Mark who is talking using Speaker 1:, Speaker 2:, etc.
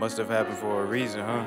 Speaker 1: Must have happened for a reason, huh?